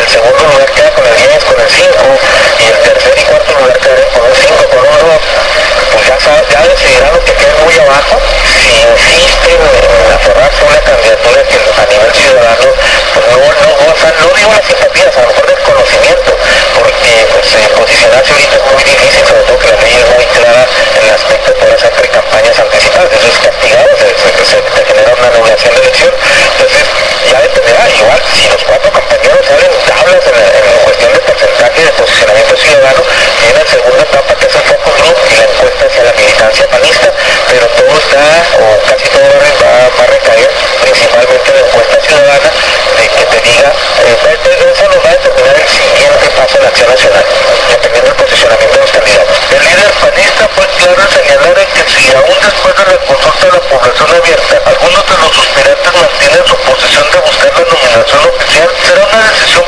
el segundo lugar queda con el 10, con el 5 y el tercer y cuarto lugar quedan con el 5, con un 2, pues ya, ya decidirán los que queden muy abajo si insisten o casi todo va, a recaer principalmente en la encuesta ciudadana de que te diga, eh, eso nos va a determinar el siguiente paso en la acción nacional, dependiendo del posicionamiento de los candidatos. El líder panista fue claro en señalar que si aún después de la consulta de la población abierta, algunos de los aspirantes mantienen su posición de buscar la nominación oficial, será una decisión